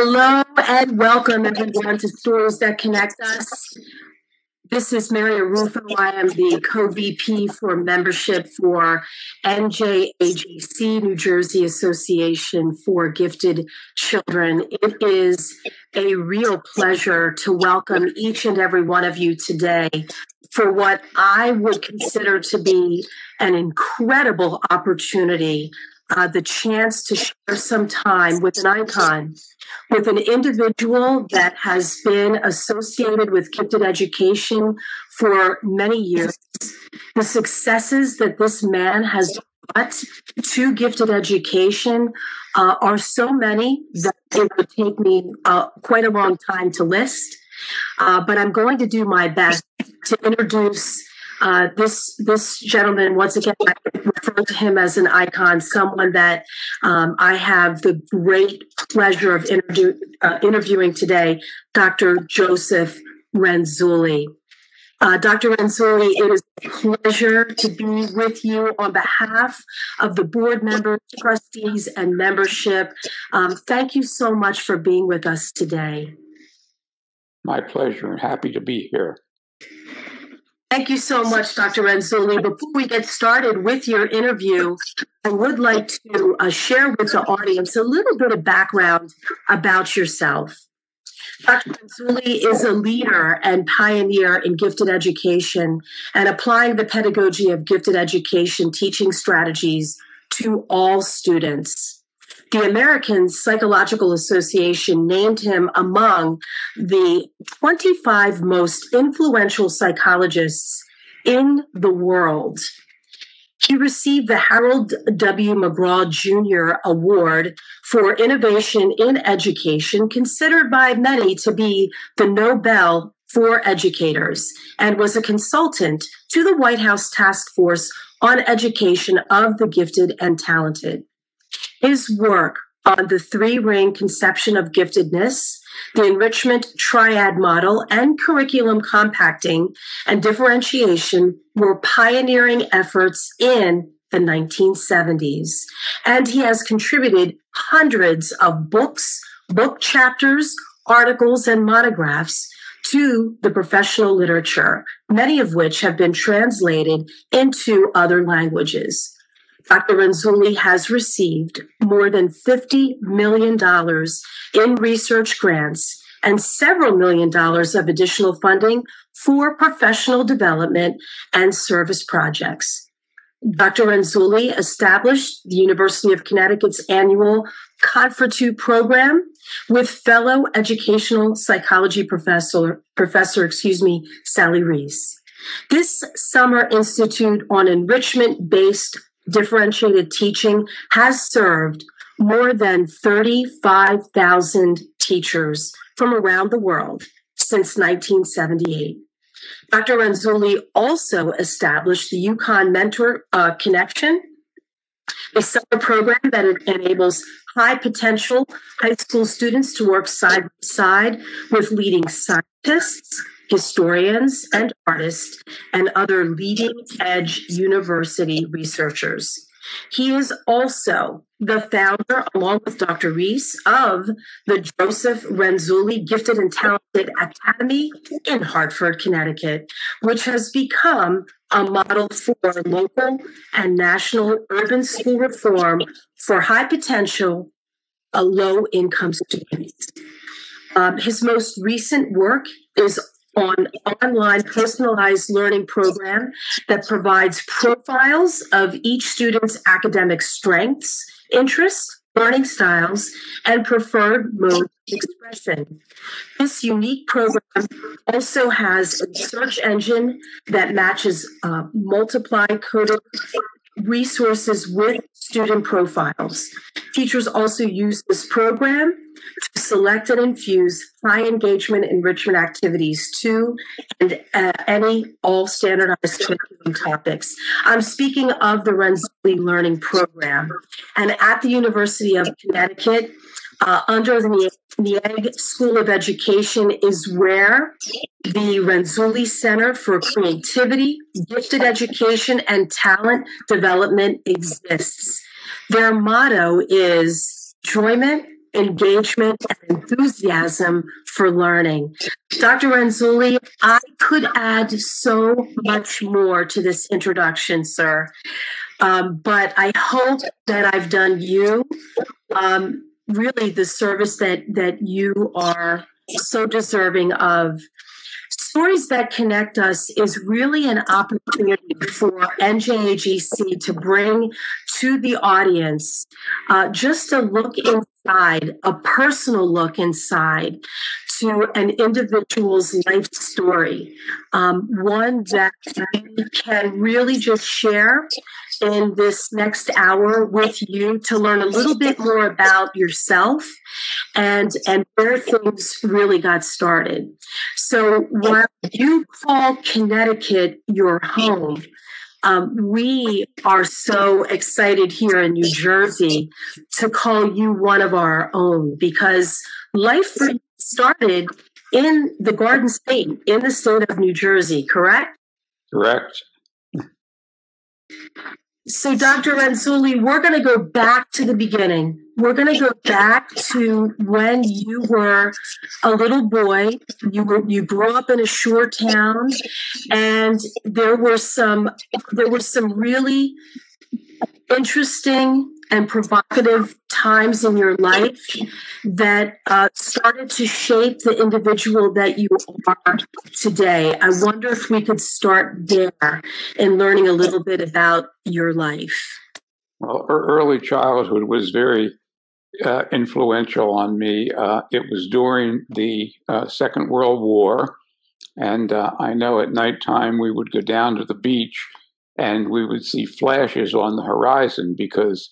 Hello and welcome everyone to Stories That Connect Us. This is Mary Aruffo. I am the co-VP for membership for NJAGC, New Jersey Association for Gifted Children. It is a real pleasure to welcome each and every one of you today for what I would consider to be an incredible opportunity uh, the chance to share some time with an icon, with an individual that has been associated with gifted education for many years. The successes that this man has brought to gifted education uh, are so many that it would take me uh, quite a long time to list. Uh, but I'm going to do my best to introduce uh, this this gentleman, once again, I refer to him as an icon, someone that um, I have the great pleasure of uh, interviewing today, Dr. Joseph Renzulli. Uh, Dr. Renzulli, it is a pleasure to be with you on behalf of the board members, trustees, and membership. Um, thank you so much for being with us today. My pleasure and happy to be here. Thank you so much, Dr. Renzulli. Before we get started with your interview, I would like to uh, share with the audience a little bit of background about yourself. Dr. Renzulli is a leader and pioneer in gifted education and applying the pedagogy of gifted education teaching strategies to all students the American Psychological Association named him among the 25 most influential psychologists in the world. He received the Harold W. McGraw Jr. Award for Innovation in Education, considered by many to be the Nobel for Educators, and was a consultant to the White House Task Force on Education of the Gifted and Talented. His work on the three ring conception of giftedness, the enrichment triad model, and curriculum compacting and differentiation were pioneering efforts in the 1970s. And he has contributed hundreds of books, book chapters, articles, and monographs to the professional literature, many of which have been translated into other languages. Dr. Renzulli has received more than $50 million in research grants and several million dollars of additional funding for professional development and service projects. Dr. Renzulli established the University of Connecticut's annual Confratute program with fellow educational psychology professor, professor, excuse me, Sally Reis. This summer institute on enrichment based differentiated teaching has served more than 35,000 teachers from around the world since 1978. Dr. Renzulli also established the UConn Mentor uh, Connection, a summer program that enables high potential high school students to work side by side with leading scientists, historians, and artists, and other leading edge university researchers. He is also the founder, along with Dr. Reis, of the Joseph Renzulli Gifted and Talented Academy in Hartford, Connecticut, which has become a model for local and national urban school reform for high potential, uh, low income students. Um, his most recent work is on online personalized learning program that provides profiles of each student's academic strengths, interests, learning styles, and preferred mode of expression. This unique program also has a search engine that matches uh, multiply coded resources with student profiles. Teachers also use this program to select and infuse high engagement enrichment activities to and uh, any all standardized curriculum topics. I'm speaking of the Renzulli Learning Program. And at the University of Connecticut, uh, under the School of Education is where the Renzulli Center for Creativity, Gifted Education, and Talent Development exists. Their motto is enjoyment, engagement, and enthusiasm for learning. Dr. Renzulli, I could add so much more to this introduction, sir. Um, but I hope that I've done you um, really the service that that you are so deserving of Stories That Connect Us is really an opportunity for NJAGC to bring to the audience uh, just a look inside, a personal look inside to an individual's life story, um, one that can really just share in this next hour with you to learn a little bit more about yourself and and where things really got started. So while you call Connecticut your home, um, we are so excited here in New Jersey to call you one of our own because life started in the Garden State, in the state of New Jersey, correct? Correct. So, Dr. Renzulli, we're going to go back to the beginning. We're going to go back to when you were a little boy. You were you grew up in a shore town, and there were some there were some really interesting and provocative times in your life that uh, started to shape the individual that you are today. I wonder if we could start there in learning a little bit about your life. Well, early childhood was very uh, influential on me. Uh, it was during the uh, Second World War, and uh, I know at nighttime we would go down to the beach and we would see flashes on the horizon because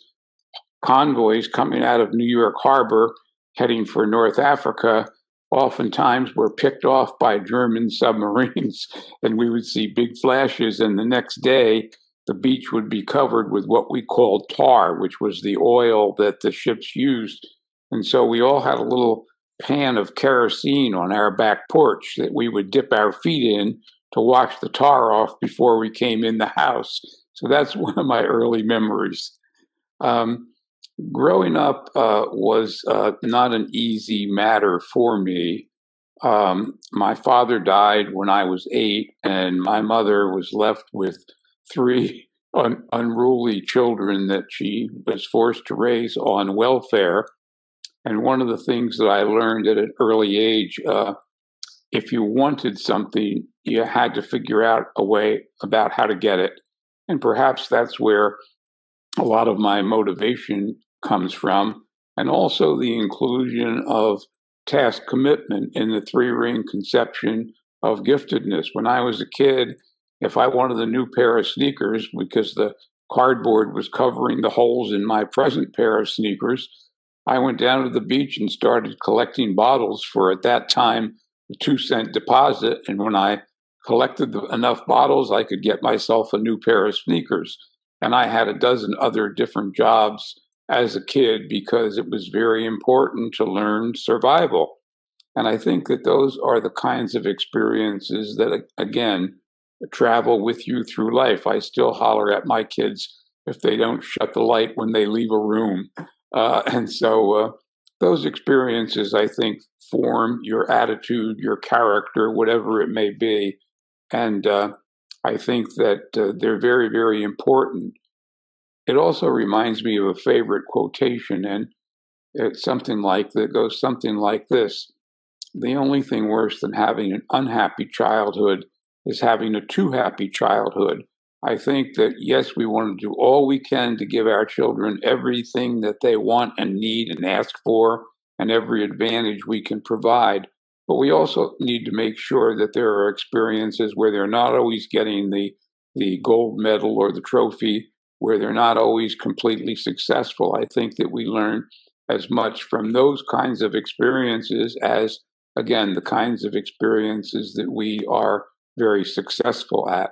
convoys coming out of New York Harbor heading for North Africa oftentimes were picked off by German submarines, and we would see big flashes. And the next day, the beach would be covered with what we called tar, which was the oil that the ships used. And so we all had a little pan of kerosene on our back porch that we would dip our feet in to wash the tar off before we came in the house. So that's one of my early memories. Um, growing up uh, was uh, not an easy matter for me. Um, my father died when I was eight, and my mother was left with three un- unruly children that she was forced to raise on welfare. And one of the things that I learned at an early age uh, if you wanted something, you had to figure out a way about how to get it. And perhaps that's where a lot of my motivation comes from, and also the inclusion of task commitment in the three ring conception of giftedness. When I was a kid, if I wanted a new pair of sneakers because the cardboard was covering the holes in my present pair of sneakers, I went down to the beach and started collecting bottles for, at that time, the two cent deposit. And when I collected the, enough bottles, I could get myself a new pair of sneakers. And I had a dozen other different jobs as a kid because it was very important to learn survival. And I think that those are the kinds of experiences that, again, travel with you through life. I still holler at my kids if they don't shut the light when they leave a room. Uh, and so uh, those experiences, I think, form your attitude, your character, whatever it may be. And uh, I think that uh, they're very, very important it also reminds me of a favorite quotation, and it's something like that goes something like this The only thing worse than having an unhappy childhood is having a too happy childhood. I think that, yes, we want to do all we can to give our children everything that they want and need and ask for, and every advantage we can provide. But we also need to make sure that there are experiences where they're not always getting the, the gold medal or the trophy, where they're not always completely successful. I think that we learn as much from those kinds of experiences as, again, the kinds of experiences that we are very successful at.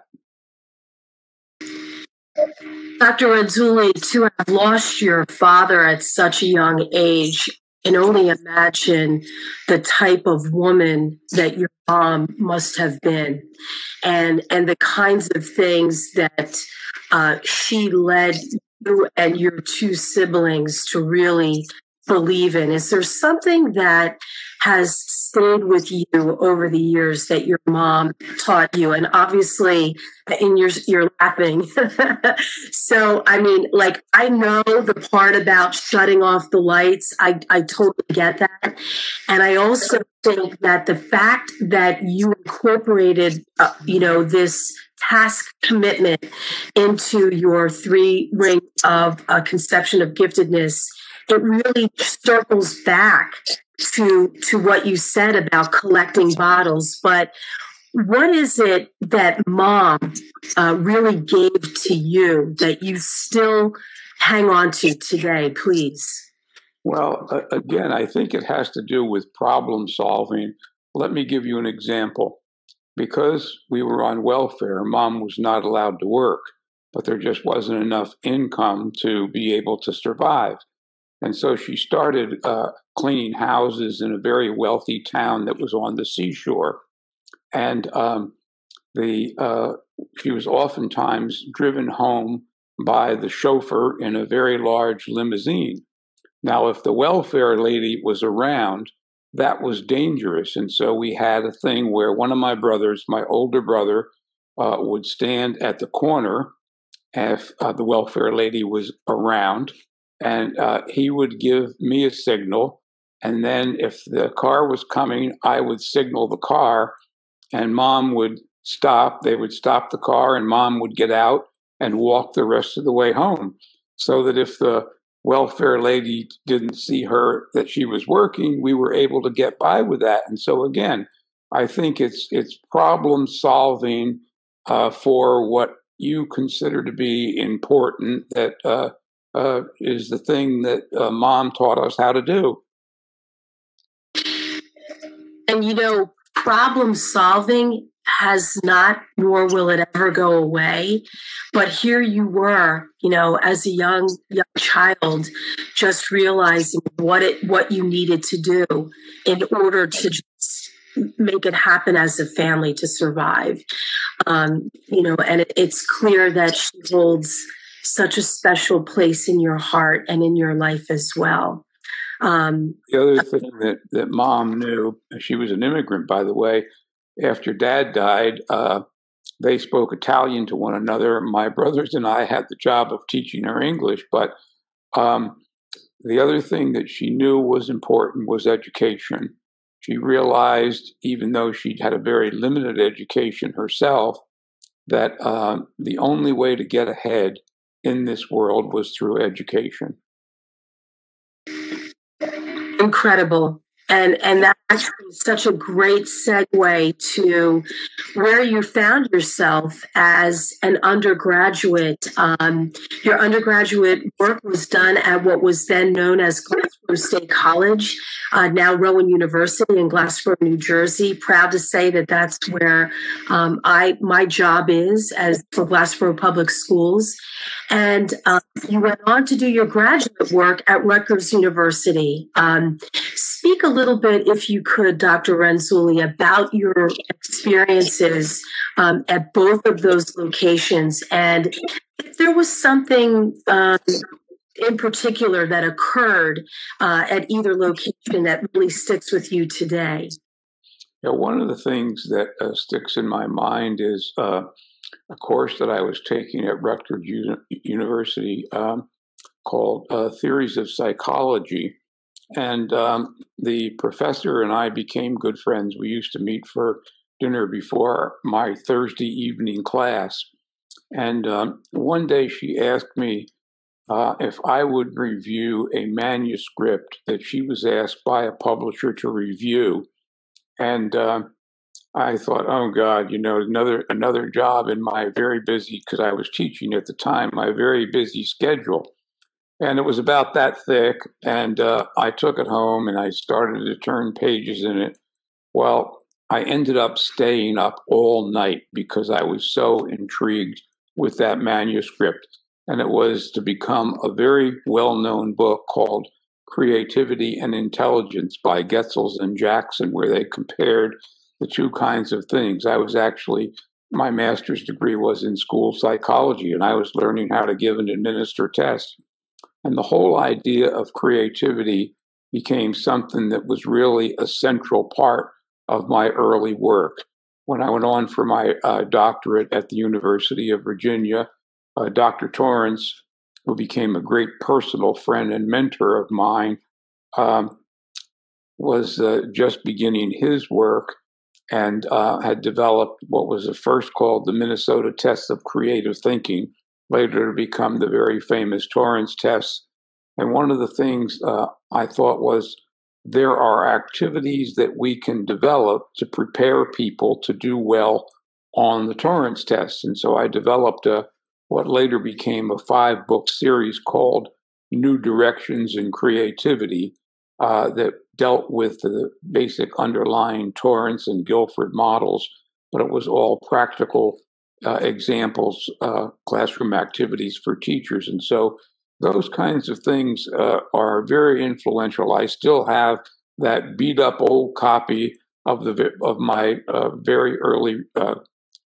Dr. Renzulli, to have lost your father at such a young age, can only imagine the type of woman that your mom must have been and and the kinds of things that uh, she led you and your two siblings to really believe in? Is there something that has stayed with you over the years that your mom taught you? And obviously, in your you're laughing. so, I mean, like I know the part about shutting off the lights. I I totally get that, and I also think that the fact that you incorporated, uh, you know, this task commitment into your three ring of uh, conception of giftedness it really circles back to to what you said about collecting bottles. But what is it that mom uh, really gave to you that you still hang on to today please? Well uh, again i think it has to do with problem solving. Let me give you an example. Because we were on welfare mom was not allowed to work but there just wasn't enough income to be able to survive and so she started uh, cleaning houses in a very wealthy town that was on the seashore. And um, the uh, she was oftentimes driven home by the chauffeur in a very large limousine. Now, if the welfare lady was around, that was dangerous. And so we had a thing where one of my brothers, my older brother, uh, would stand at the corner if uh, the welfare lady was around and uh, he would give me a signal. And then if the car was coming, I would signal the car, and mom would stop. They would stop the car, and mom would get out and walk the rest of the way home. So that if the welfare lady didn't see her that she was working, we were able to get by with that. And so again, I think it's it's problem solving uh, for what you consider to be important that uh, uh, is the thing that uh, mom taught us how to do. And you know, problem solving has not, nor will it ever go away. But here you were, you know, as a young young child, just realizing what it what you needed to do in order to just make it happen as a family to survive. Um, you know, and it, it's clear that she holds such a special place in your heart and in your life as well. Um, the other thing that, that mom knew, she was an immigrant, by the way, after dad died, uh, they spoke Italian to one another. My brothers and I had the job of teaching her English, but um, the other thing that she knew was important was education. She realized, even though she had a very limited education herself, that uh, the only way to get ahead in this world was through education. Incredible and and that's such a great segue to where you found yourself as an undergraduate. Um, your undergraduate work was done at what was then known as Glassboro State College, uh, now Rowan University in Glassboro, New Jersey. Proud to say that that's where um, I my job is as for Glassboro Public Schools. And uh, you went on to do your graduate work at Rutgers University. Um, speak a little bit, if you could, Dr. Renzulli, about your experiences um, at both of those locations and if there was something um, in particular that occurred uh, at either location that really sticks with you today. Yeah, one of the things that uh, sticks in my mind is uh, a course that I was taking at Rutgers University um, called uh, Theories of Psychology. And um, the professor and I became good friends. We used to meet for dinner before my Thursday evening class. And um, one day she asked me uh, if I would review a manuscript that she was asked by a publisher to review. And uh, I thought, oh God, you know, another another job in my very busy because I was teaching at the time, my very busy schedule and it was about that thick. And uh, I took it home and I started to turn pages in it. Well, I ended up staying up all night because I was so intrigued with that manuscript. And it was to become a very well known book called Creativity and Intelligence by Getzels and Jackson, where they compared the two kinds of things. I was actually, my master's degree was in school psychology, and I was learning how to give and administer tests. And the whole idea of creativity became something that was really a central part of my early work. When I went on for my uh, doctorate at the University of Virginia, uh, Dr. Torrance, who became a great personal friend and mentor of mine, um, was uh, just beginning his work and uh, had developed what was at first called the Minnesota Test of Creative Thinking, later to become the very famous Torrance test. And one of the things uh, I thought was there are activities that we can develop to prepare people to do well on the Torrance test. And so I developed a what later became a five book series called New Directions in Creativity uh, that dealt with the basic underlying Torrance and Guilford models, but it was all practical uh, examples, uh, classroom activities for teachers. And so those kinds of things uh, are very influential. I still have that beat up old copy of the of my uh, very early uh,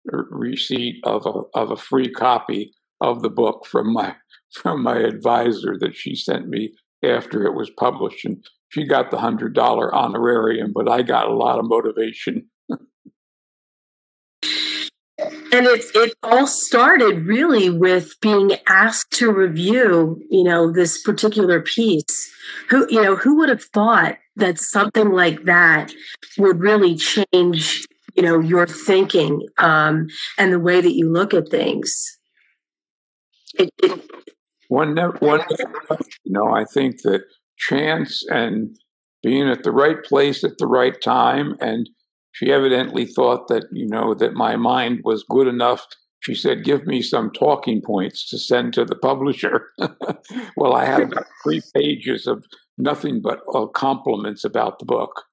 receipt of a of a free copy of the book from my from my advisor that she sent me after it was published, and she got the hundred dollar honorarium, but I got a lot of motivation. And it it all started really with being asked to review you know this particular piece. Who you know who would have thought that something like that would really change you know your thinking um, and the way that you look at things? It, it, one never one you know i think that chance and being at the right place at the right time and she evidently thought that you know that my mind was good enough. She said give me some talking points to send to the publisher. Well i had about three pages of nothing but uh, compliments about the book.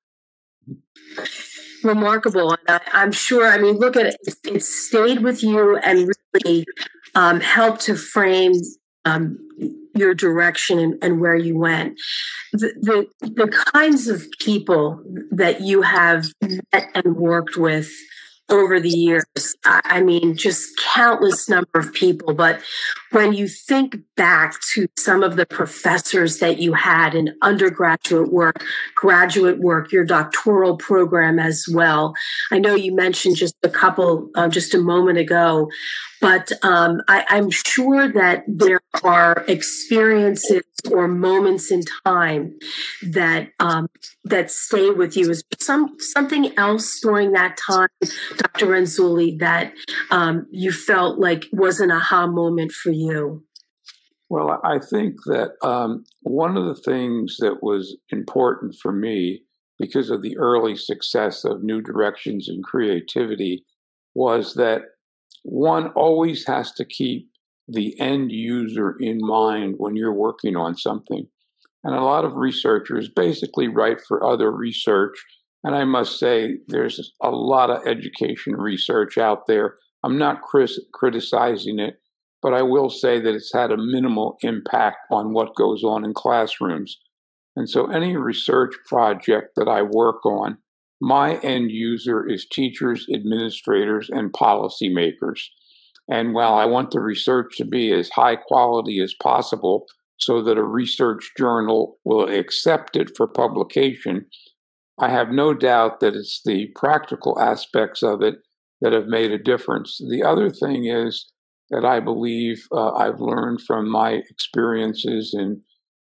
Remarkable And I, am sure i mean look at it it stayed with you and really um, helped to frame um, your direction and, and, where you went. The, the, the kinds of people that you have met and worked with over the years. I mean, just countless number of people. But when you think back to some of the professors that you had in undergraduate work, graduate work, your doctoral program as well. I know you mentioned just a couple uh, just a moment ago, but um, I, I'm sure that there are experiences or moments in time that um, that stay with you. Is some something else during that time, Dr. Renzulli, that um, you felt like was an aha moment for you? Well, I think that um, one of the things that was important for me because of the early success of New Directions in Creativity was that one always has to keep the end user in mind when you're working on something. And a lot of researchers basically write for other research. And I must say, there's a lot of education research out there. I'm not criticizing it, but I will say that it's had a minimal impact on what goes on in classrooms. And so, any research project that I work on, my end user is teachers, administrators, and policymakers. And while I want the research to be as high quality as possible so that a research journal will accept it for publication, I have no doubt that it's the practical aspects of it that have made a difference. The other thing is that I believe uh, I've learned from my experiences in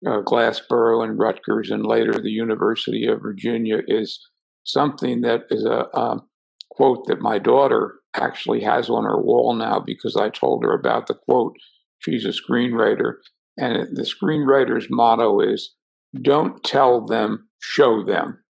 uh, Glassboro and Rutgers and later the University of Virginia is something that is a, a quote that my daughter actually has on her wall now because I told her about the quote. She's a screenwriter, and the screenwriter's motto is don't tell them, show them.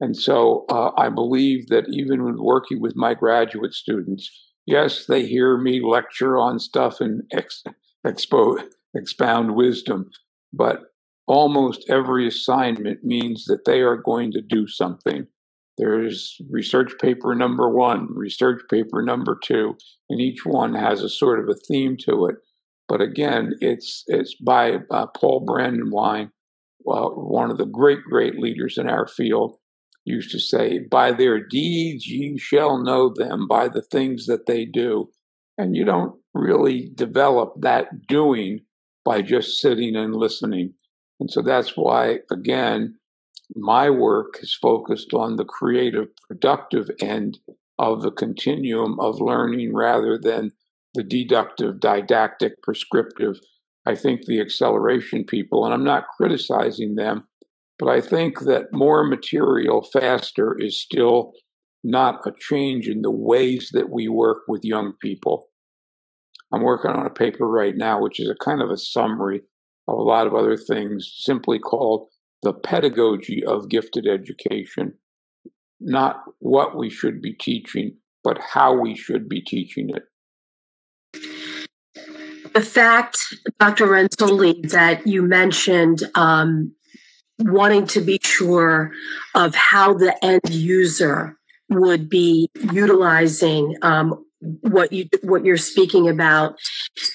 And so uh, I believe that even when working with my graduate students, yes, they hear me lecture on stuff and ex- expo- expound wisdom, but almost every assignment means that they are going to do something. There's research paper number one, research paper number two, and each one has a sort of a theme to it. But again, it's it's by uh, Paul Brandwein, uh, one of the great great leaders in our field, used to say, "By their deeds ye shall know them; by the things that they do." And you don't really develop that doing by just sitting and listening. And so that's why, again, my work is focused on the creative, productive end of the continuum of learning rather than the deductive, didactic, prescriptive. I think the acceleration people, and I'm not criticizing them, but I think that more material faster is still not a change in the ways that we work with young people. I'm working on a paper right now, which is a kind of a summary of a lot of other things, simply called The Pedagogy of Gifted Education. Not what we should be teaching, but how we should be teaching it. The fact, Dr. Renzulli, that you mentioned um, wanting to be sure of how the end user would be utilizing um, what you what you're speaking about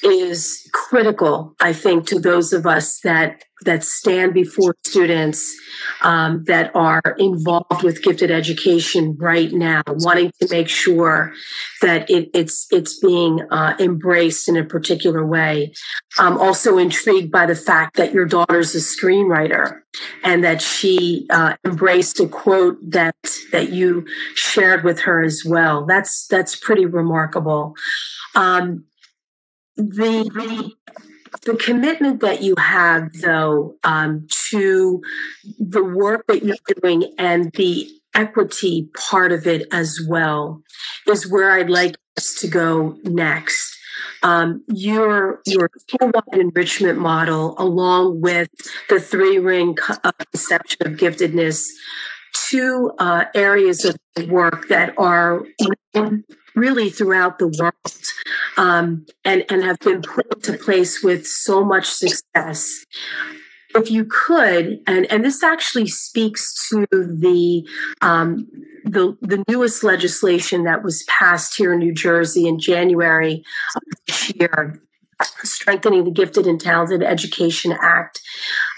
is critical i think to those of us that that stand before students um, that are involved with gifted education right now, wanting to make sure that it, it's it's being uh, embraced in a particular way. I'm also intrigued by the fact that your daughter's a screenwriter and that she uh, embraced a quote that that you shared with her as well. That's that's pretty remarkable. Um, the, the the commitment that you have, though, um, to the work that you're doing and the equity part of it as well is where I'd like us to go next. Um, your your school-wide enrichment model, along with the three ring uh, conception of giftedness, two uh, areas of work that are really throughout the world um, and, and have been put into place with so much success. If you could, and, and this actually speaks to the, um, the the newest legislation that was passed here in New Jersey in January of this year, Strengthening the Gifted and Talented Education Act.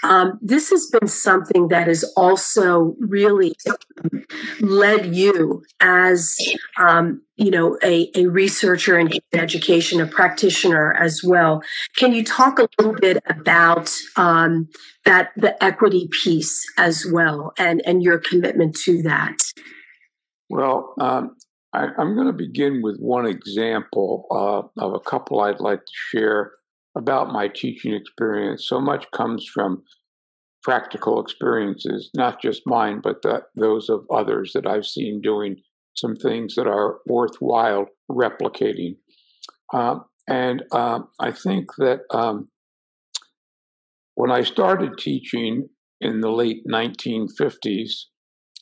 Um, this has been something that has also really led you as um, you know a, a researcher in education, a practitioner as well. Can you talk a little bit about um, that the equity piece as well, and and your commitment to that? Well, um, I, am going to begin with one example uh, of a couple I'd like to share about my teaching experience. So much comes from practical experiences, not just mine, but the, those of others that I've seen doing some things that are worthwhile replicating. Um, and um, I think that um, when I started teaching in the late 1950s,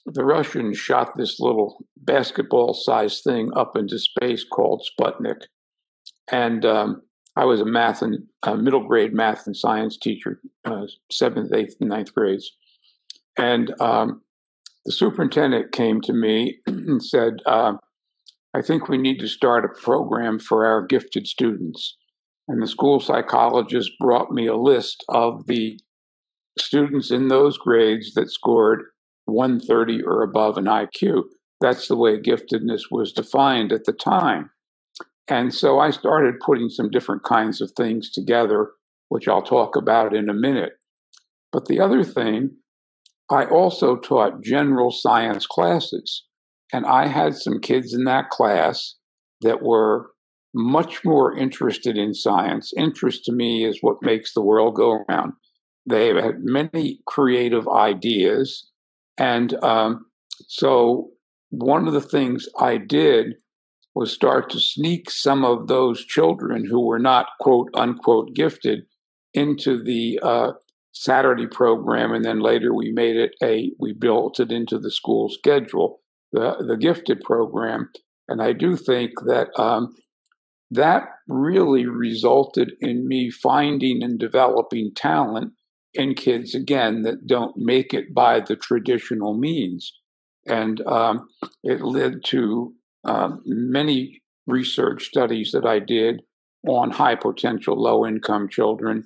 the Russians shot this little basketball sized thing up into space called Sputnik. And um, I was a math and middle grade math and science teacher, uh, seventh, eighth, and ninth grades. And um, the superintendent came to me and said, uh, I think we need to start a program for our gifted students. And the school psychologist brought me a list of the students in those grades that scored 130 or above an IQ. That's the way giftedness was defined at the time. And so I started putting some different kinds of things together, which I'll talk about in a minute. But the other thing, I also taught general science classes. And I had some kids in that class that were much more interested in science. Interest to me is what makes the world go around. They had many creative ideas and um, so one of the things I did was start to sneak some of those children who were not quote unquote gifted into the uh, Saturday program, and then later we made it a we built it into the school schedule, the the gifted program, and I do think that um, that really resulted in me finding and developing talent in kids again that don't make it by the traditional means. And um, it led to um, many research studies that I did on high potential, low income children.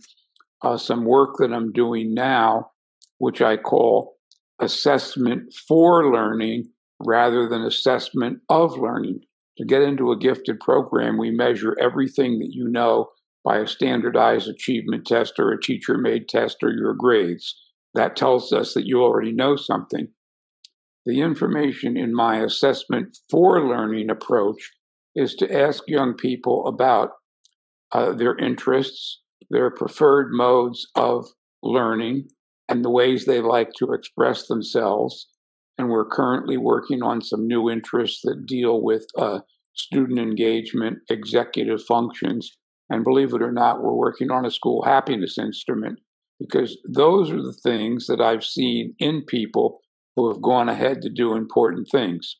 Uh, some work that I'm doing now, which I call assessment for learning rather than assessment of learning. To get into a gifted program, we measure everything that you know by a standardized achievement test or a teacher made test or your grades. That tells us that you already know something. The information in my assessment for learning approach is to ask young people about uh, their interests, their preferred modes of learning, and the ways they like to express themselves. And we're currently working on some new interests that deal with uh, student engagement, executive functions. And believe it or not, we're working on a school happiness instrument because those are the things that I've seen in people who have gone ahead to do important things.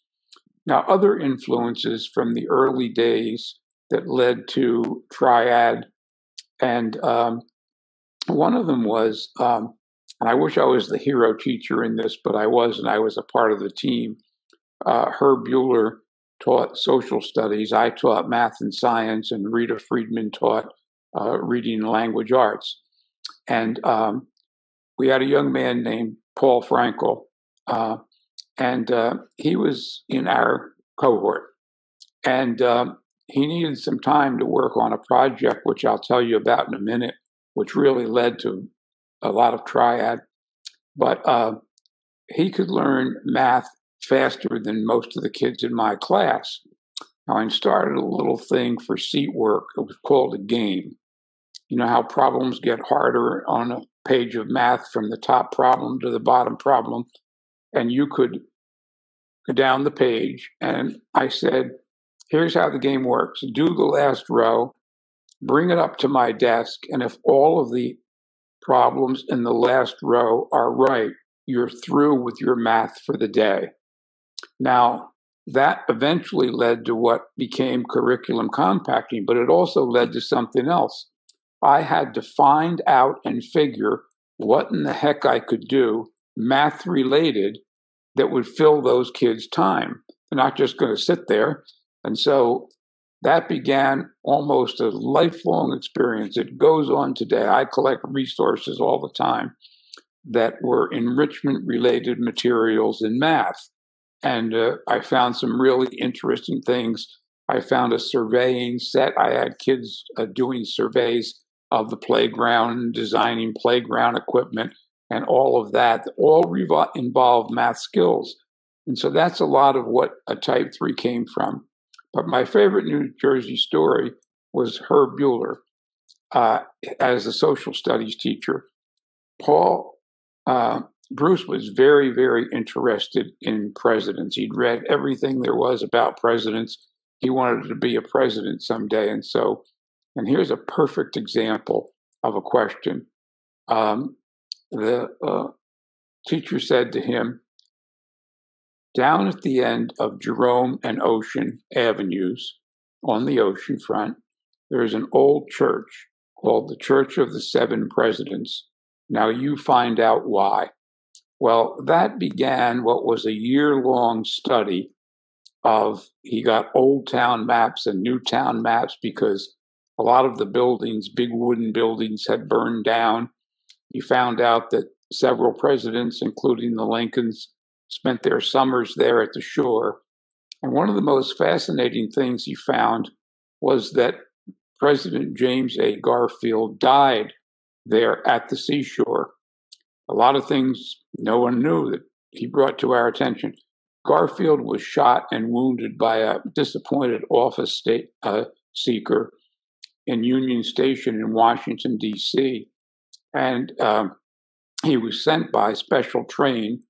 Now, other influences from the early days that led to Triad, and um, one of them was, um, and I wish I was the hero teacher in this, but I was, and I was a part of the team. Uh, Herb Buehler taught social studies. I taught math and science, and Rita Friedman taught uh, reading and language arts. And um, we had a young man named Paul Frankel, uh, and uh, he was in our cohort. And um, he needed some time to work on a project, which I'll tell you about in a minute, which really led to a lot of triad. But uh, he could learn math faster than most of the kids in my class. Now, I started a little thing for seat work. It was called a game. You know how problems get harder on a page of math from the top problem to the bottom problem? And you could go down the page. And I said, here's how the game works do the last row, bring it up to my desk, and if all of the problems in the last row are right, you're through with your math for the day. Now, that eventually led to what became curriculum compacting, but it also led to something else. I had to find out and figure what in the heck I could do, math related, that would fill those kids' time. They're not just going to sit there. And so that began almost a lifelong experience. It goes on today. I collect resources all the time that were enrichment related materials in math. And uh, I found some really interesting things. I found a surveying set. I had kids uh, doing surveys of the playground, designing playground equipment, and all of that, all revo- involve math skills. And so that's a lot of what a type 3 came from. But my favorite New Jersey story was Herb Bueller uh, as a social studies teacher. Paul uh, Bruce was very, very interested in presidents. He'd read everything there was about presidents. He wanted to be a president someday. And so, and here's a perfect example of a question. Um, the uh, teacher said to him, down at the end of Jerome and Ocean Avenues on the ocean front, there is an old church called the Church of the Seven Presidents. Now you find out why. Well, that began what was a year long study of, he got old town maps and new town maps because a lot of the buildings, big wooden buildings, had burned down. He found out that several presidents, including the Lincolns, spent their summers there at the shore. And one of the most fascinating things he found was that President James A. Garfield died there at the seashore a lot of things no one knew that he brought to our attention. Garfield was shot and wounded by a disappointed office state uh, seeker in Union Station in Washington, D.C. And um, he was sent by special train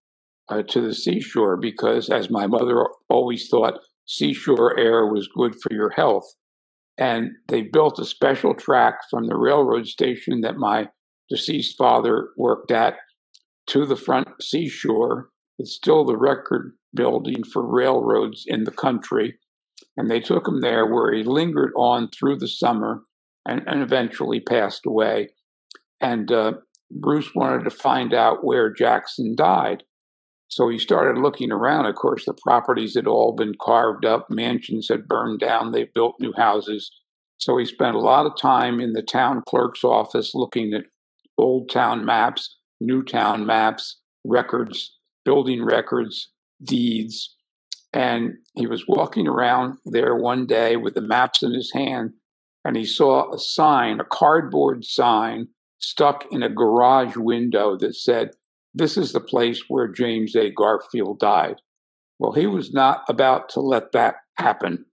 uh, to the seashore because, as my mother always thought, seashore air was good for your health. And they built a special track from the railroad station that my deceased father worked at to the front seashore. It's still the record building for railroads in the country. And they took him there where he lingered on through the summer and, and eventually passed away. And uh, Bruce wanted to find out where Jackson died. So he started looking around. Of course, the properties had all been carved up, mansions had burned down, they built new houses. So he spent a lot of time in the town clerk's office looking at old town maps Newtown maps, records, building records, deeds. And he was walking around there one day with the maps in his hand. and he saw a sign, a cardboard sign stuck in a garage window that said, This is the place where James A. Garfield died. Well, he was not about to let that happen.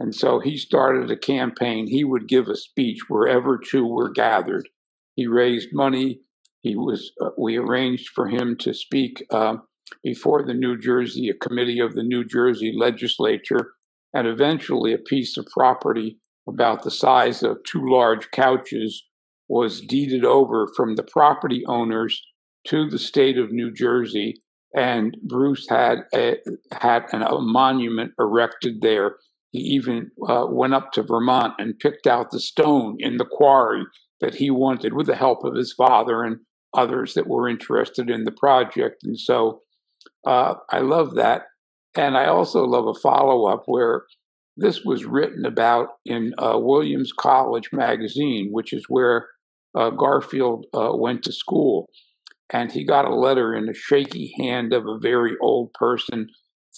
And so he started a campaign. He would give a speech wherever two were gathered. He raised money. He was. Uh, we arranged for him to speak uh, before the New Jersey, a committee of the New Jersey legislature, and eventually a piece of property about the size of two large couches was deeded over from the property owners to the state of New Jersey, and Bruce had a, had an, a monument erected there. He even uh, went up to Vermont and picked out the stone in the quarry that he wanted, with the help of his father and others that were interested in the project. And so uh, I love that. And I also love a follow up where this was written about in uh, Williams College magazine, which is where uh, Garfield uh, went to school. And he got a letter in the shaky hand of a very old person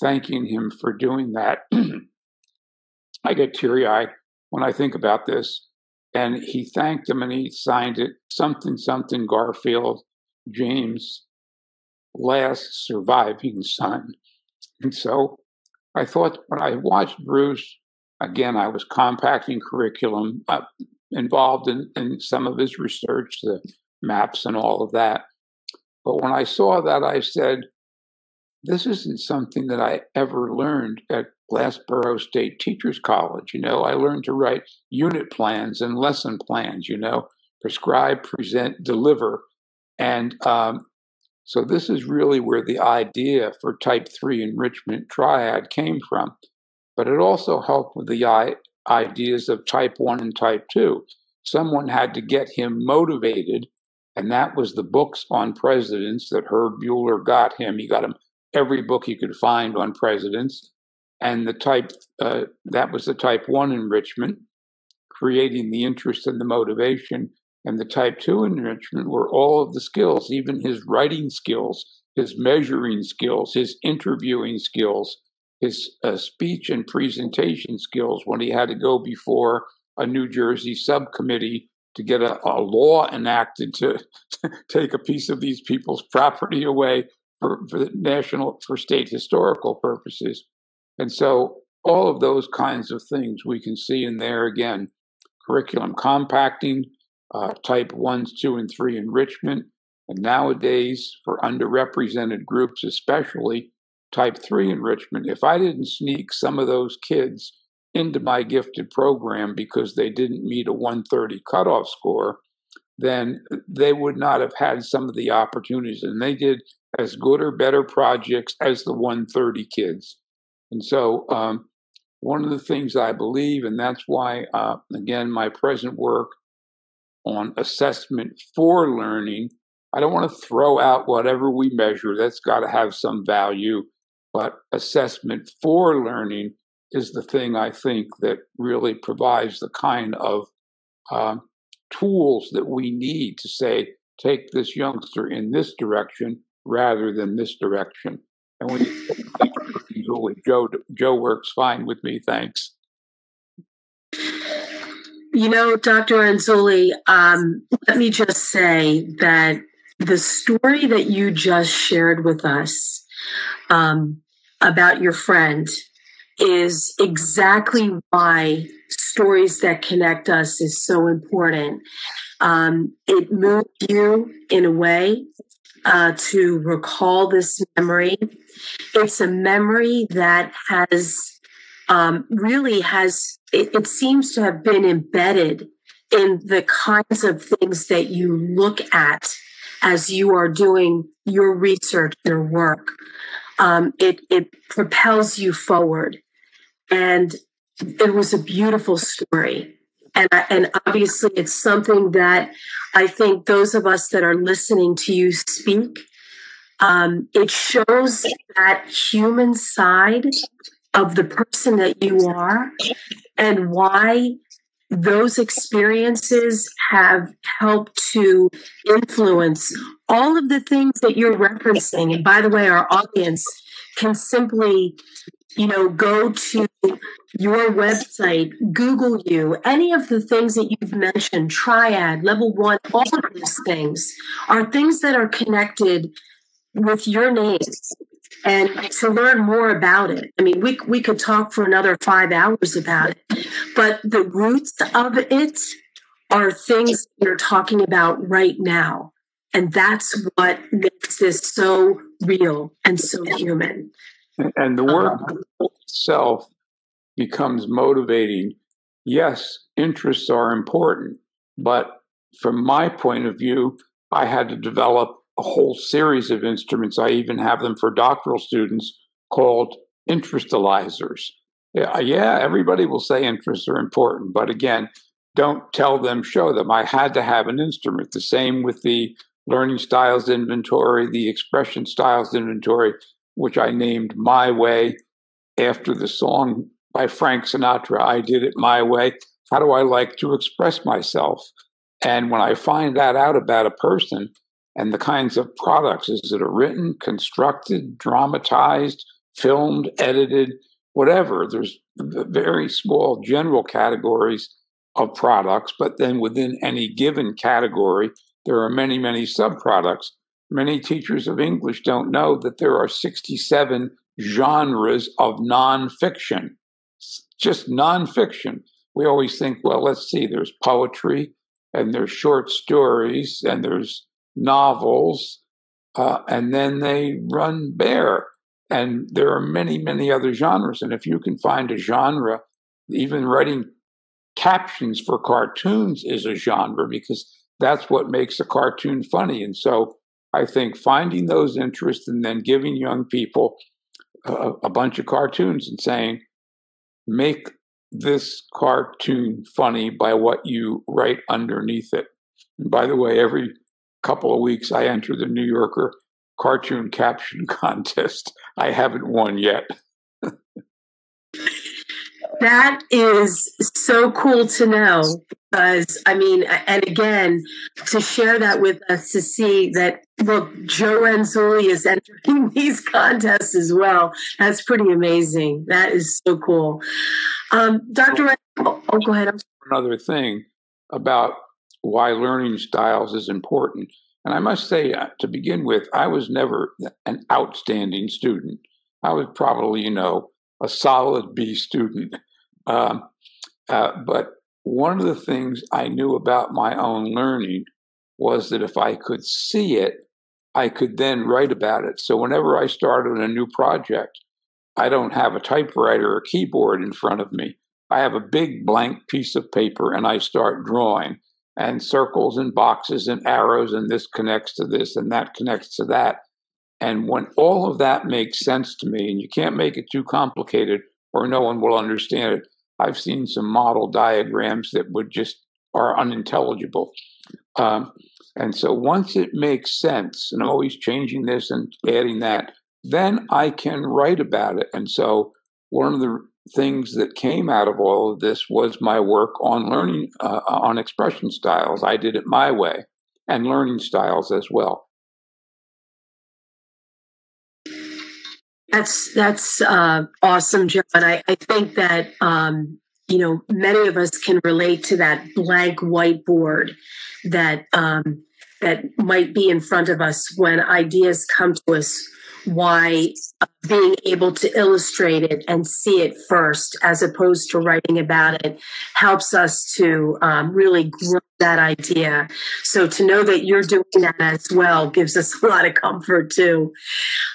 thanking him for doing that. I get teary eyed when I think about this. And he thanked him and he signed it something, something Garfield James, last surviving son. And so I thought when I watched Bruce, again, I was compacting curriculum, uh, involved in, in some of his research, the maps and all of that. But when I saw that, I said, this isn't something that I ever learned at Glassboro State Teachers College. You know, I learned to write unit plans and lesson plans, you know, prescribe, present, deliver. And um, so this is really where the idea for type 3 enrichment triad came from. But it also helped with the ideas of type 1 and type 2. Someone had to get him motivated, and that was the books on presidents that Herb Bueller got him. He got him every book he could find on presidents. And the type uh, that was the type 1 enrichment, creating the interest and the motivation and the type 2 enrichment were all of the skills, even his writing skills, his measuring skills, his interviewing skills, his uh, speech and presentation skills when he had to go before a New Jersey subcommittee to get a, a law enacted to, take a piece of these people's property away for, for national, for state historical purposes. And so all of those kinds of things we can see in there again curriculum compacting, uh, type ones, 2, and 3 enrichment. And nowadays, for underrepresented groups, especially type 3 enrichment, if I didn't sneak some of those kids into my gifted program because they didn't meet a 130 cutoff score, then they would not have had some of the opportunities. And they did as good or better projects as the 130 kids. And so, um, one of the things I believe, and that's why, uh, again, my present work on assessment for learning. I don't want to throw out whatever we measure, that's got to have some value. But assessment for learning is the thing I think that really provides the kind of uh, tools that we need to say, take this youngster in this direction rather than this direction. And when you Joe, Joe works fine with me, thanks. You know, Dr. Renzulli, um, let me just say that the story that you just shared with us um, about your friend is exactly why stories that connect us is so important. Um, it moved you in a way uh, to recall this memory. It's a memory that has um, really has it, it seems to have been embedded in the kinds of things that you look at as you are doing your research, your work. Um, it it propels you forward, and it was a beautiful story. And and obviously, it's something that I think those of us that are listening to you speak, um, it shows that human side of the person that you are and why those experiences have helped to influence all of the things that you're referencing. And by the way, our audience can simply, you know, go to your website, Google you, any of the things that you've mentioned, triad, level one, all of these things are things that are connected with your name and to learn more about it. I mean, we, we could talk for another five hours about it, but the roots of it are things you're talking about right now. And that's what makes this so real and so human. And the work um, itself becomes motivating. Yes, interests are important, but from my point of view, I had to develop a whole series of instruments. I even have them for doctoral students called Interest-A-Lyzers. Yeah, yeah, everybody will say interests are important, but again, don't tell them, show them. I had to have an instrument. The same with the learning styles inventory, the expression styles inventory, which I named My Way after the song by Frank Sinatra. I did it my way. How do I like to express myself? And when I find that out about a person, and the kinds of products. Is it a written, constructed, dramatized, filmed, edited, whatever? There's very small general categories of products, but then within any given category, there are many, many subproducts. Many teachers of English don't know that there are 67 genres of nonfiction, just nonfiction. We always think, well, let's see, there's poetry and there's short stories and there's novels, uh, and then they run bare. And there are many, many other genres. And if you can find a genre, even writing captions for cartoons is a genre because that's what makes a cartoon funny. And so I think finding those interests and then giving young people a, a bunch of cartoons and saying, make this cartoon funny by what you write underneath it. And by the way, every couple of weeks, I enter the New Yorker cartoon caption contest. I haven't won yet. that is so cool to know because I mean, and again, to share that with us to see that look, Joe Renzulli is entering these contests as well. That's pretty amazing. That is so cool. Um, Dr. Ren- oh, oh, go ahead. Another thing about why learning styles is important. And I must say, uh, to begin with, I was never an outstanding student. I was probably, you know, a solid B student. Um, uh, but one of the things I knew about my own learning was that if I could see it, I could then write about it. So whenever I start on a new project, I don't have a typewriter or keyboard in front of me. I have a big blank piece of paper and I start drawing and circles and boxes and arrows, and this connects to this and that connects to that. And when all of that makes sense to me, and you can't make it too complicated or no one will understand it, I've seen some model diagrams that would just are unintelligible. Um, and so once it makes sense, and I'm always changing this and adding that, then I can write about it. And so one of the things that came out of all of this was my work on learning uh, on expression styles. I did it my way and learning styles as well. That's that's uh, awesome, John. I, I think that um, you know many of us can relate to that blank whiteboard that um, that might be in front of us when ideas come to us why being able to illustrate it and see it first as opposed to writing about it helps us to um, really grow that idea. So to know that you're doing that as well gives us a lot of comfort too.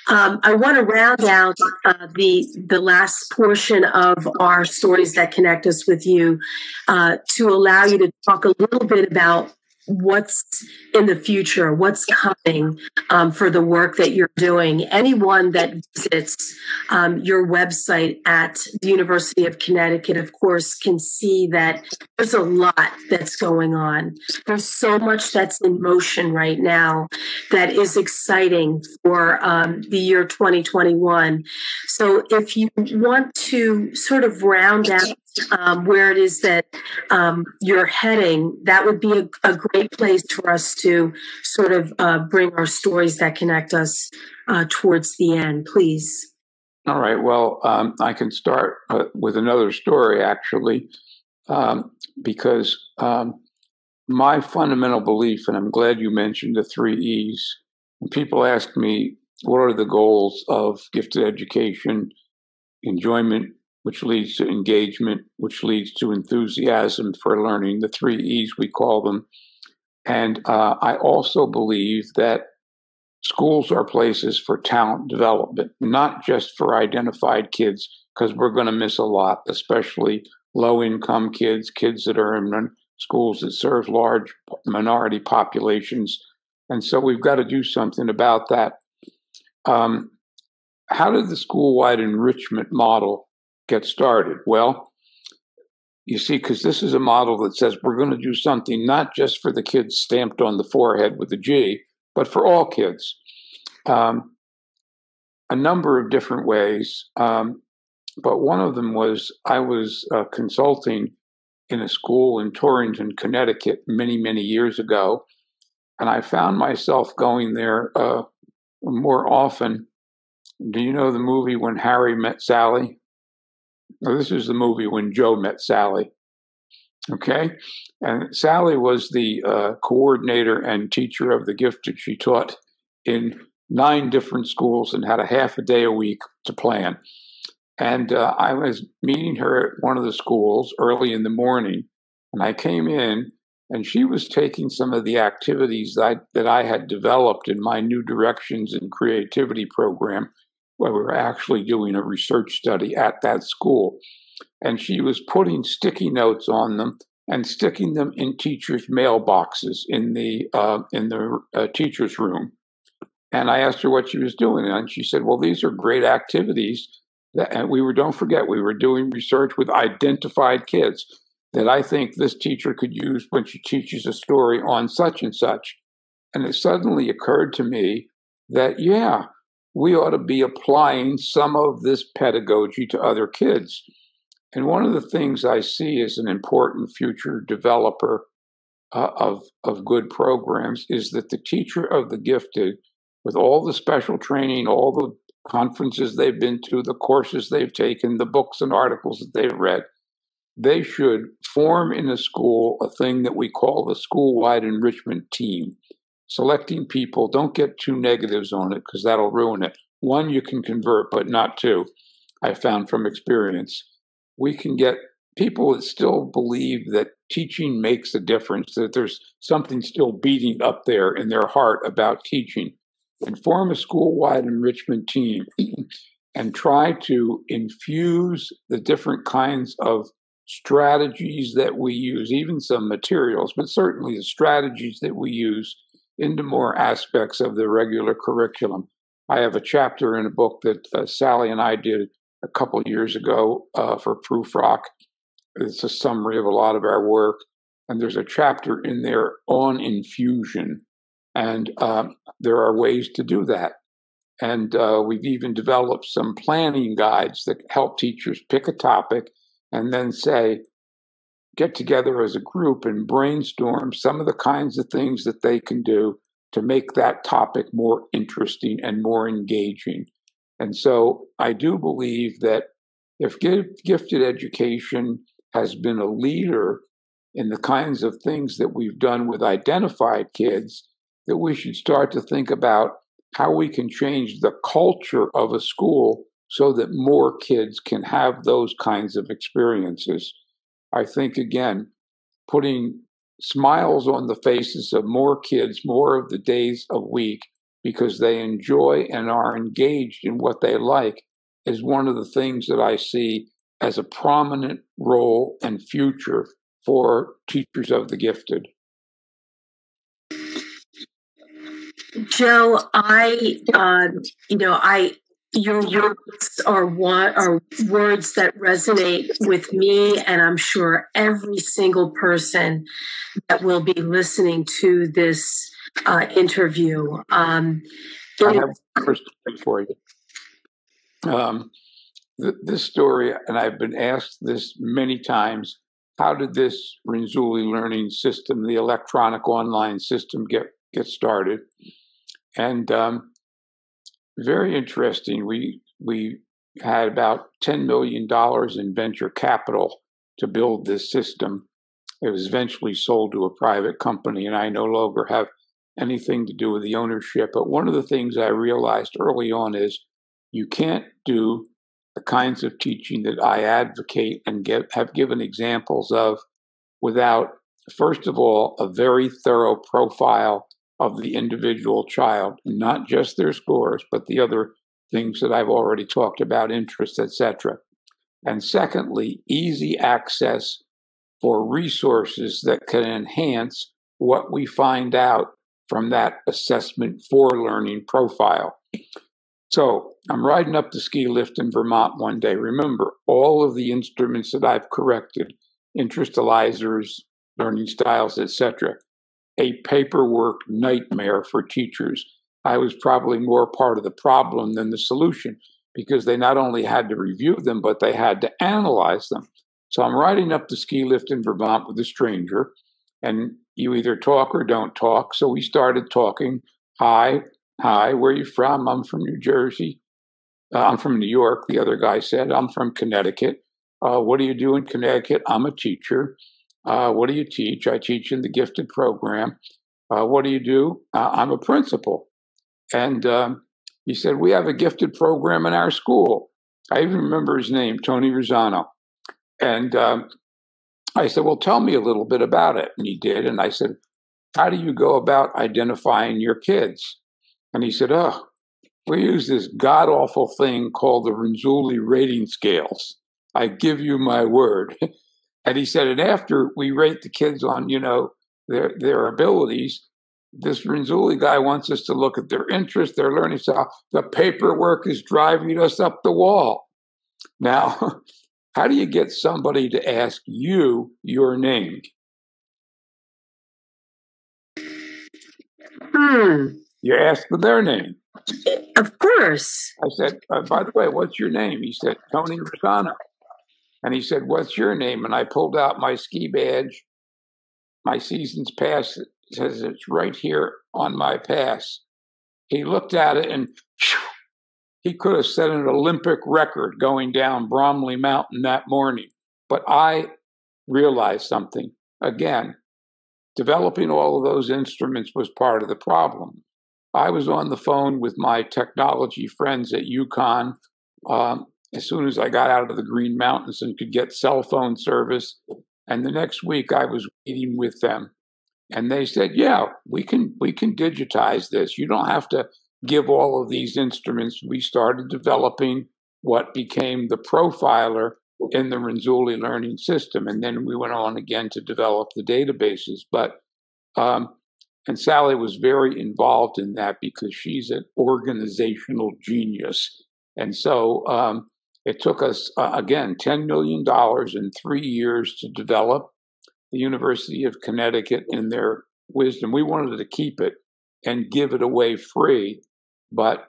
Um, i want to round out uh, the the last portion of our stories that connect us with you uh, to allow you to talk a little bit about what's in the future, what's coming um, for the work that you're doing. Anyone that visits um, your website at the University of Connecticut, of course, can see that there's a lot that's going on. There's so much that's in motion right now that is exciting for um, the year 2021. So if you want to sort of round out um, where it is that um, you're heading, that would be a, a, great place for us to sort of uh, bring our stories that connect us uh, towards the end, please. All right. Well, um, I can start uh, with another story, actually, um, because um, my fundamental belief, and I'm glad you mentioned the three E's. When people ask me, what are the goals of gifted education? Enjoyment, which leads to engagement, which leads to enthusiasm for learning, the three E's we call them. And uh, I also believe that schools are places for talent development, not just for identified kids, because we're going to miss a lot, especially low income kids, kids that are in schools that serve large minority populations. And so we've got to do something about that. Um, how did the school wide enrichment model get started? Well, you see, because this is a model that says we're going to do something not just for the kids stamped on the forehead with a G, but for all kids. Um, a number of different ways. Um, but one of them was I was uh, consulting in a school in Torrington, Connecticut, many, many years ago. And I found myself going there uh, more often. Do you know the movie When Harry Met Sally? Now, this is the movie When Joe Met Sally. Okay. And Sally was the uh, coordinator and teacher of the gifted. She taught in nine different schools and had a half a day a week to plan. And uh, I was meeting her at one of the schools early in the morning, and I came in, and she was taking some of the activities that I, that I had developed in my New Directions and Creativity program, where we were actually doing a research study at that school. And she was putting sticky notes on them and sticking them in teachers' mailboxes in the uh, in the uh, teachers' room. And I asked her what she was doing, and she said, "Well, these are great activities and we were don't forget we were doing research with identified kids that I think this teacher could use when she teaches a story on such and such. And it suddenly occurred to me that yeah, we ought to be applying some of this pedagogy to other kids. And one of the things I see as an important future developer uh, of of good programs is that the teacher of the gifted, with all the special training, all the conferences they've been to, the courses they've taken, the books and articles that they've read, they should form in a school a thing that we call the school wide enrichment team. Selecting people, don't get two negatives on it because that'll ruin it. One you can convert, but not two, I found from experience. We can get people that still believe that teaching makes a difference, that there's something still beating up there in their heart about teaching and form a school wide enrichment team and try to infuse the different kinds of strategies that we use, even some materials, but certainly the strategies that we use into more aspects of the regular curriculum. I have a chapter in a book that uh, Sally and I did a couple years ago uh, for Rock. It's a summary of a lot of our work. And there's a chapter in there on infusion and um, there are ways to do that. And uh, we've even developed some planning guides that help teachers pick a topic and then say, get together as a group and brainstorm some of the kinds of things that they can do to make that topic more interesting and more engaging. And so I do believe that if gifted education has been a leader in the kinds of things that we've done with identified kids, that we should start to think about how we can change the culture of a school so that more kids can have those kinds of experiences. I think, again, putting smiles on the faces of more kids more of the days a week because they enjoy and are engaged in what they like is one of the things that I see as a prominent role and future for teachers of the gifted. Joe, I, um, you know, I, your words are what are words that resonate with me, and I'm sure every single person that will be listening to this uh, interview. Um, I have a story for you. Um, th- this story, and I've been asked this many times. How did this Renzulli learning system, the electronic online system, get get started? And um, very interesting. We we had about $10 million in venture capital to build this system. It was eventually sold to a private company, and I no longer have anything to do with the ownership. But one of the things I realized early on is you can't do the kinds of teaching that I advocate and get, have given examples of without, first of all, a very thorough profile of the individual child, not just their scores, but the other things that I've already talked about, interests, etc. And secondly, easy access for resources that can enhance what we find out from that assessment for learning profile. So I'm riding up the ski lift in Vermont one day. Remember, all of the instruments that I've corrected, Interest-A-Lyzers, learning styles, etc., a paperwork nightmare for teachers. I was probably more part of the problem than the solution because they not only had to review them, but they had to analyze them. So I'm riding up the ski lift in Vermont with a stranger, and you either talk or don't talk. So we started talking. Hi, hi, where are you from? I'm from New Jersey. Uh, I'm from New York, the other guy said. I'm from Connecticut. Uh, what do you do in Connecticut? I'm a teacher. Uh, what do you teach? I teach in the gifted program. Uh, what do you do? Uh, I'm a principal. And um, he said, We have a gifted program in our school. I even remember his name, Tony Rosano. And um, I said, Well, tell me a little bit about it. And he did. And I said, How do you go about identifying your kids? And he said, Oh, we use this god awful thing called the Renzulli rating scales. I give you my word. and he said, And after we rate the kids on, you know, their, their abilities, this Renzulli guy wants us to look at their interest, their learning style. The paperwork is driving us up the wall. Now, how do you get somebody to ask you your name? Hmm. You ask them their name. Of course. I said, uh, by the way, what's your name? He said, Tony Rosano. And he said, What's your name? And I pulled out my ski badge, my season's pass says it's right here on my pass. He looked at it and he could have set an Olympic record going down Bromley Mountain that morning. But I realized something. Again, developing all of those instruments was part of the problem. I was on the phone with my technology friends at UConn um, as soon as I got out of the Green Mountains and could get cell phone service. And the next week I was meeting with them and they said, "Yeah, we can we can digitize this. You don't have to give all of these instruments." We started developing what became the profiler in the Renzulli learning system, and then we went on again to develop the databases. But um, and Sally was very involved in that because she's an organizational genius, and so um, it took us uh, again ten million dollars in three years to develop the University of Connecticut in their wisdom. We wanted to keep it and give it away free, but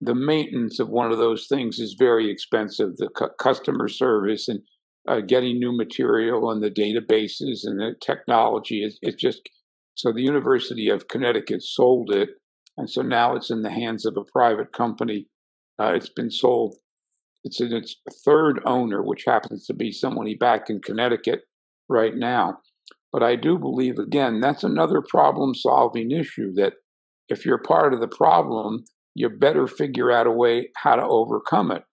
the maintenance of one of those things is very expensive. The cu- customer service and uh, getting new material and the databases and the technology is it's just so the University of Connecticut sold it, and so now it's in the hands of a private company. Uh, it's been sold. It's in its third owner, which happens to be someone back in Connecticut right now. But I do believe, again, that's another problem solving issue that if you're part of the problem, you better figure out a way how to overcome it.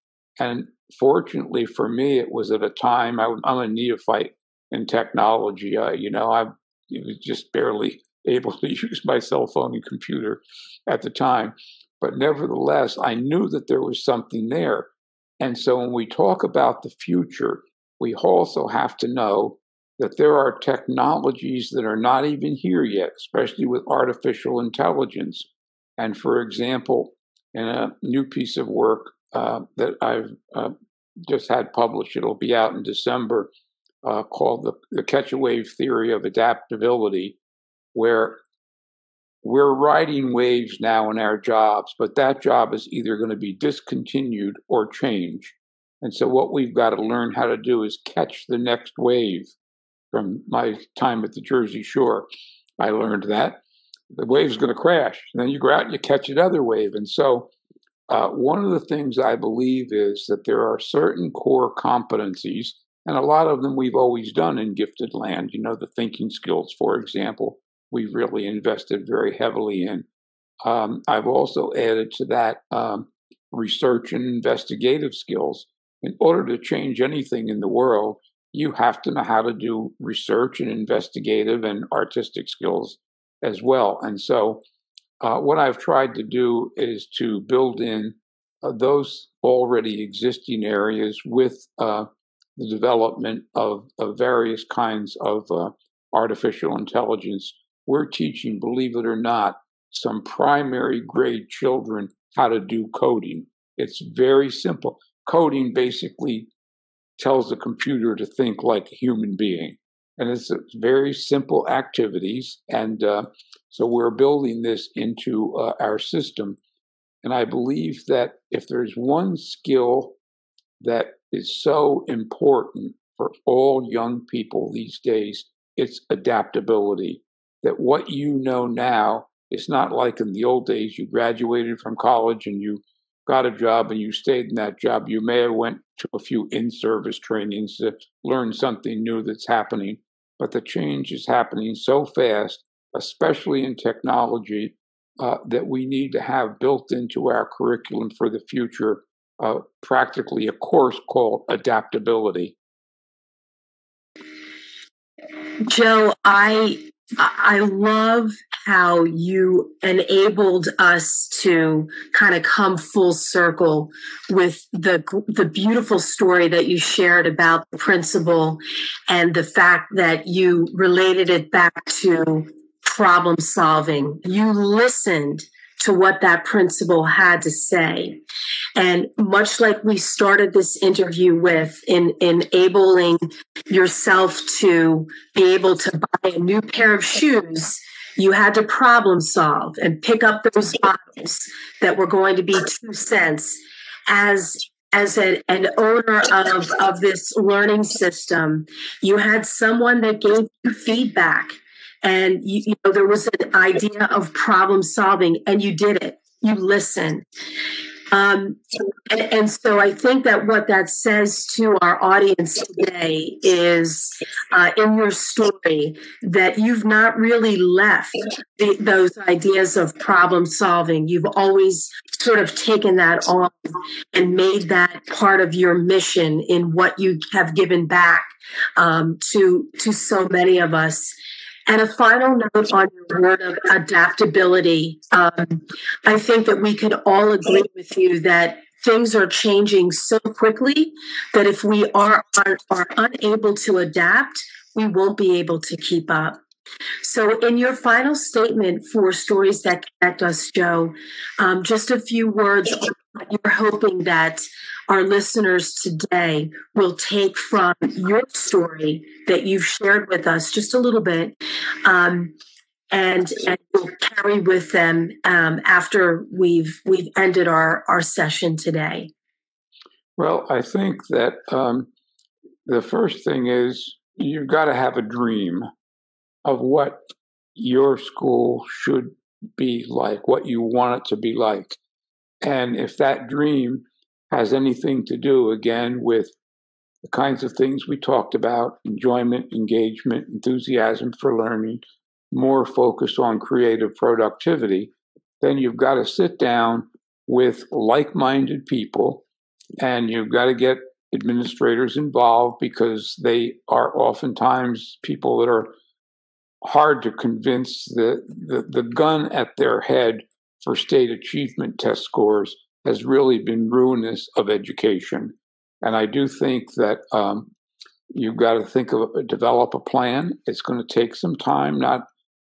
And fortunately for me, it was at a time I, am a neophyte in technology. You know, I was just barely able to use my cell phone and computer at the time. But nevertheless, I knew that there was something there. And so when we talk about the future, we also have to know that there are technologies that are not even here yet, especially with artificial intelligence. And for example, in a new piece of work uh, that I've uh, just had published, it'll be out in December, uh, called the, the Catch a Wave Theory of Adaptability, where we're riding waves now in our jobs, but that job is either going to be discontinued or change. And so, what we've got to learn how to do is catch the next wave from my time at the Jersey Shore. I learned that the wave's going to crash. And then you go out and you catch another wave. And so uh, one of the things I believe is that there are certain core competencies, and a lot of them we've always done in gifted land. You know, the thinking skills, for example, we've really invested very heavily in. Um, I've also added to that um, research and investigative skills. In order to change anything in the world, you have to know how to do research and investigative and artistic skills as well. And so, uh, what I've tried to do is to build in uh, those already existing areas with uh, the development of, of, various kinds of uh, artificial intelligence. We're teaching, believe it or not, some primary grade children how to do coding. It's very simple. Coding basically tells the computer to think like a human being. And it's very simple activities. And uh, so we're building this into uh, our system. And I believe that if there's one skill that is so important for all young people these days, it's adaptability. That what you know now is not like in the old days, you graduated from college and you got a job and you stayed in that job. You may have went to a few in-service trainings to learn something new that's happening, but the change is happening so fast, especially in technology, uh, that we need to have built into our curriculum for the future uh, practically a course called adaptability. Joe, I I love how you enabled us to kind of come full circle with the the beautiful story that you shared about the principal and the fact that you related it back to problem solving. You listened to what that principal had to say. And much like we started this interview with in enabling yourself to be able to buy a new pair of shoes, you had to problem solve and pick up those bottles that were going to be two cents as as a, an owner of, of this learning system, you had someone that gave you feedback and you, you know there was an idea of problem solving and you did it you listened um, and, and, so I think that what that says to our audience today is uh, in your story that you've not really left the, those ideas of problem solving. You've always sort of taken that on and made that part of your mission in what you have given back um, to to so many of us. And a final note on your word of adaptability. Um, I think that we can all agree with you that things are changing so quickly that if we are, are, are unable to adapt, we won't be able to keep up. So, in your final statement for Stories That Connect Us, Joe, um, just a few words. You're hoping that our listeners today will take from your story that you've shared with us just a little bit um, and, and will carry with them um, after we've we've ended our, our session today? Well, I think that um, the first thing is you've got to have a dream of what your school should be like, what you want it to be like. And if that dream has anything to do, again, with the kinds of things we talked about enjoyment, engagement, enthusiasm for learning, more focused on creative productivity, then you've got to sit down with like minded people and you've got to get administrators involved because they are oftentimes people that are hard to convince the, the, the gun at their head for state achievement test scores has really been ruinous of education. And I do think that um, you've got to think of develop a plan. It's going to take some time. Not,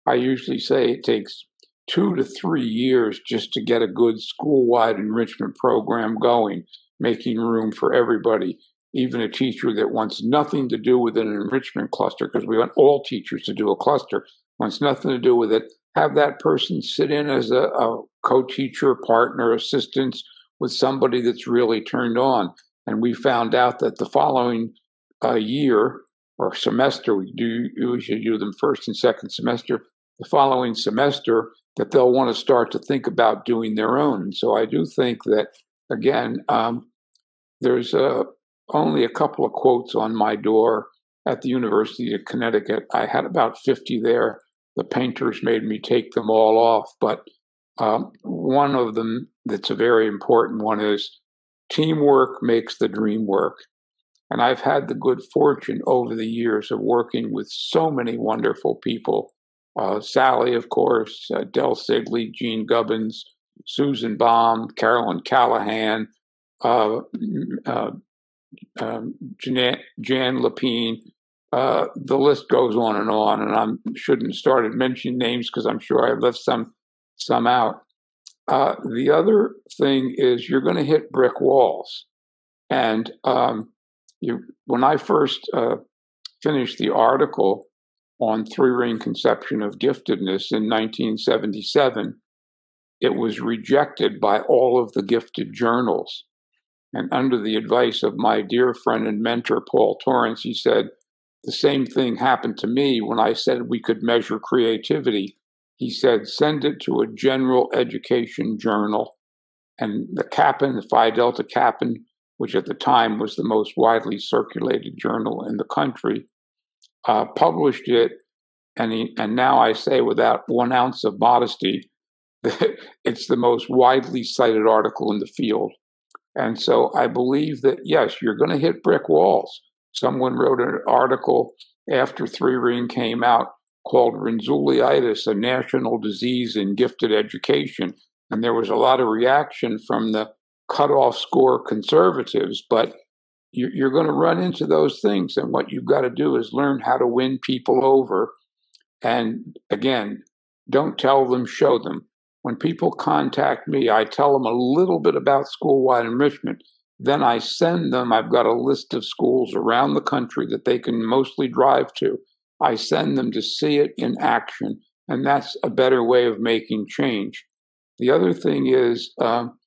I usually say it takes two to three years just to get a good school-wide enrichment program going, making room for everybody. Even a teacher that wants nothing to do with an enrichment cluster, because we want all teachers to do a cluster, wants nothing to do with it. Have that person sit in as a, a co-teacher, partner, assistants with somebody that's really turned on. And we found out that the following uh, year or semester, we do usually do them first and second semester. The following semester, that they'll want to start to think about doing their own. So I do think that, again, um, there's uh, only a couple of quotes on my door at the University of Connecticut. I had about 50 there. The painters made me take them all off, but um, one of them that's a very important one is teamwork makes the dream work. And I've had the good fortune over the years of working with so many wonderful people. Uh, Sally, of course, uh, Del Siegle, Jean Gubbins, Susan Baum, Carolyn Callahan, uh, uh um, Jan, Jann Leppien. Uh, the list goes on and on, and I shouldn't started mentioning names because I'm sure I left some some out. Uh, the other thing is you're going to hit brick walls, and um, you, when I first uh, finished the article on three ring conception of giftedness in 1977, it was rejected by all of the gifted journals. And under the advice of my dear friend and mentor, Paul Torrance, he said, the same thing happened to me when I said we could measure creativity. He said, send it to a general education journal. And the Kappan, the Phi Delta Kappan, which at the time was the most widely circulated journal in the country, uh, published it. And, he, and now I say, without one ounce of modesty, that it's the most widely cited article in the field. And so I believe that, yes, you're going to hit brick walls. Someone wrote an article after Three Ring came out called Renzulliitis, a national disease in gifted education. And there was a lot of reaction from the cutoff score conservatives, but you're going to run into those things. And what you've got to do is learn how to win people over. And again, don't tell them, show them. When people contact me, I tell them a little bit about school wide enrichment. Then I send them, I've got a list of schools around the country that they can mostly drive to. I send them to see it in action. And that's a better way of making change. The other thing is, um,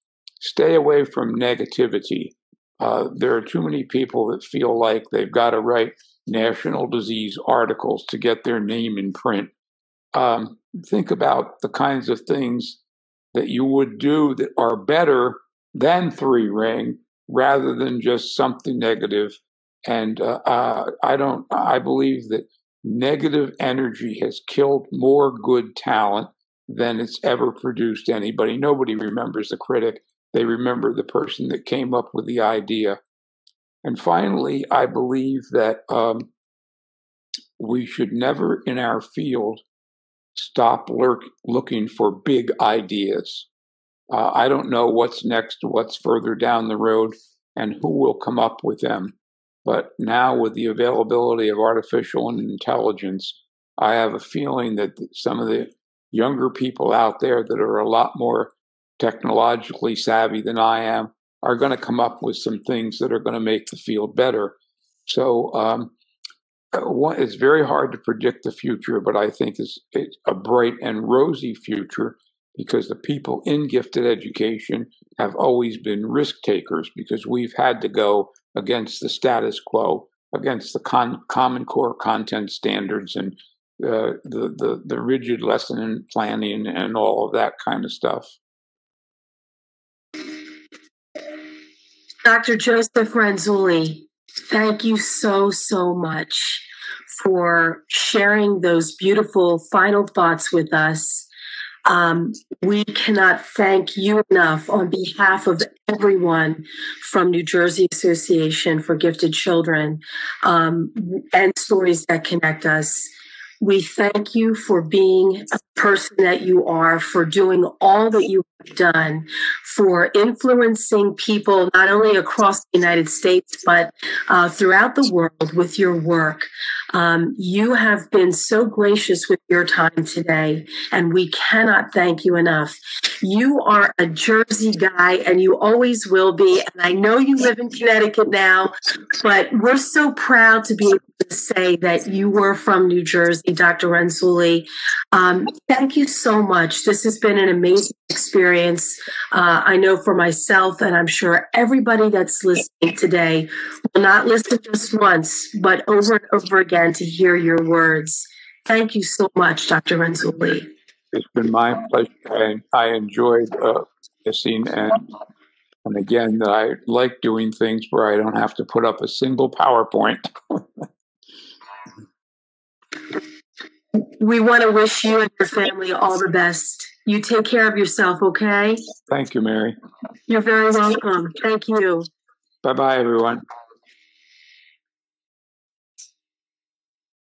stay away from negativity. Uh, there are too many people that feel like they've got to write national disease articles to get their name in print. Um, think about the kinds of things that you would do that are better than three ring rather than just something negative. And uh, uh, I don't, I believe that negative energy has killed more good talent than it's ever produced anybody. Nobody remembers the critic. They remember the person that came up with the idea. And finally, I believe that um, we should never in our field stop lurk, looking for big ideas. Uh, I don't know what's next, what's further down the road, and who will come up with them. But now, with the availability of artificial intelligence, I have a feeling that some of the younger people out there that are a lot more technologically savvy than I am are going to come up with some things that are going to make the field better. So um, it's very hard to predict the future, but I think it's, it's a bright and rosy future because the people in gifted education have always been risk takers because we've had to go against the status quo, against the con- Common Core content standards and uh, the, the, the rigid lesson planning and all of that kind of stuff. Dr. Joseph Renzulli, thank you so, so much for sharing those beautiful final thoughts with us. Um, we cannot thank you enough on behalf of everyone from New Jersey Association for Gifted Children um, and Stories That Connect Us. We thank you for being a person that you are, for doing all that you have done, for influencing people not only across the United States, but uh, throughout the world with your work. Um, you have been so gracious with your time today, and we cannot thank you enough. You are a Jersey guy, and you always will be. And I know you live in Connecticut now, but we're so proud to be able to say that you were from New Jersey, Dr. Renzulli. Um, thank you so much. This has been an amazing experience. Uh, I know for myself, and I'm sure everybody that's listening today will not listen just once, but over and over again to hear your words. Thank you so much, Dr. Renzulli. it's been my pleasure. And I enjoyed uh, listening and and again that I like doing things where I don't have to put up a single PowerPoint. we want to wish you and your family all the best. You take care of yourself, okay? Thank you, Mary. You're very welcome. Thank you. Bye bye, everyone.